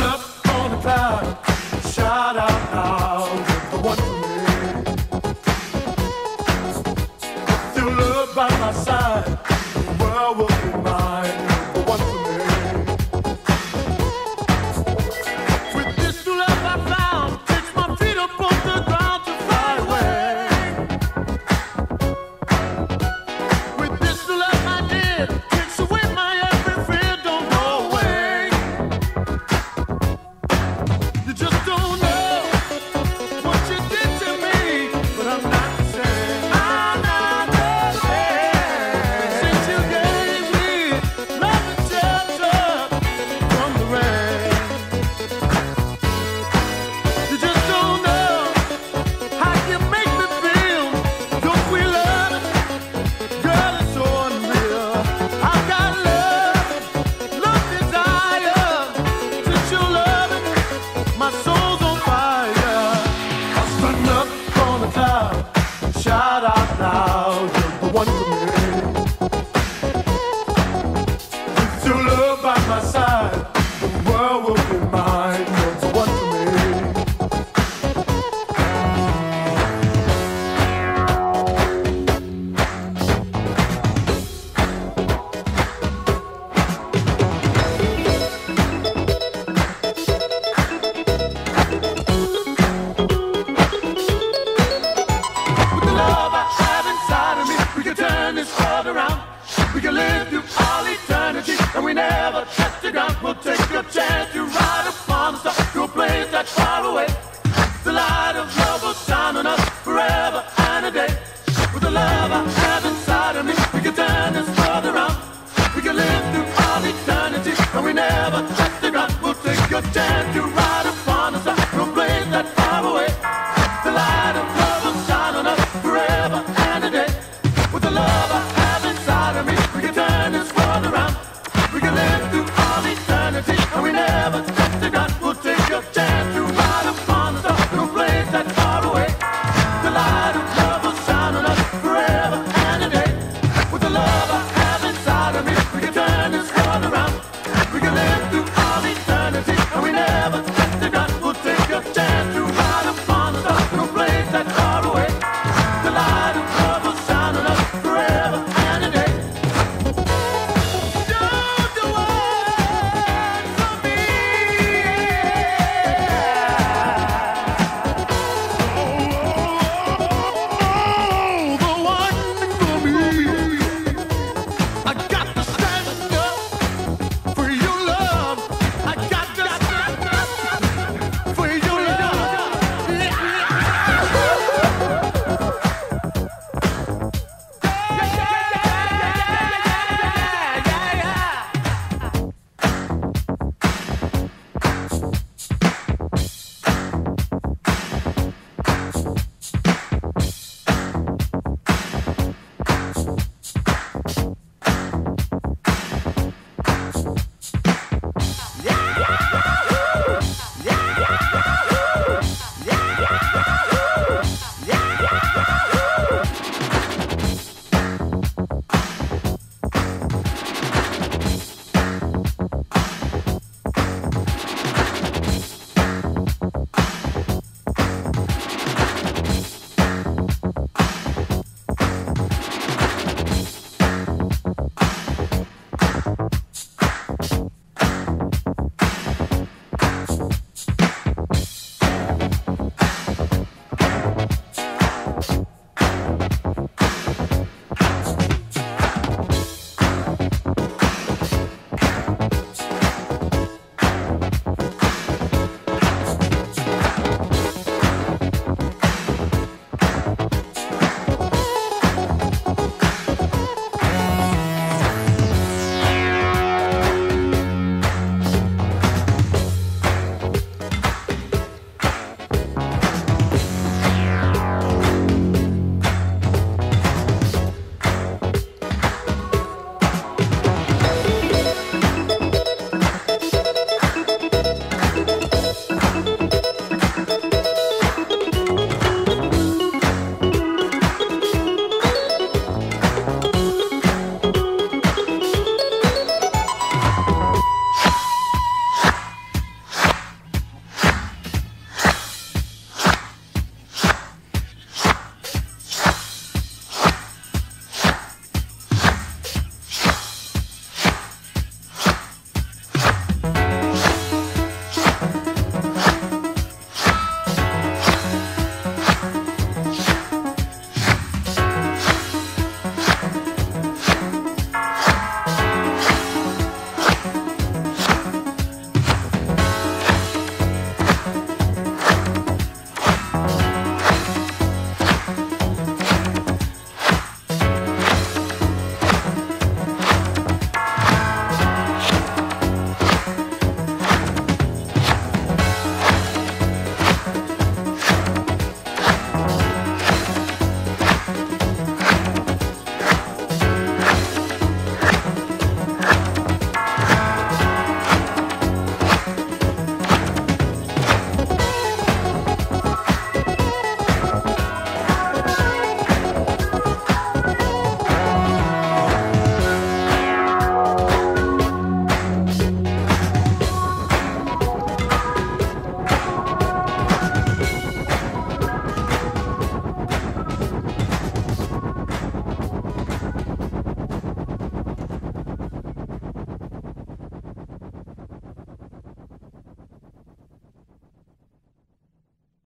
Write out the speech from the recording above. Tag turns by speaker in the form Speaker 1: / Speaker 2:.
Speaker 1: up on the cloud, shout out loud. this world around. We can live through all eternity, and we never touch the ground. We'll take a chance to ride upon the star to a place that's far away.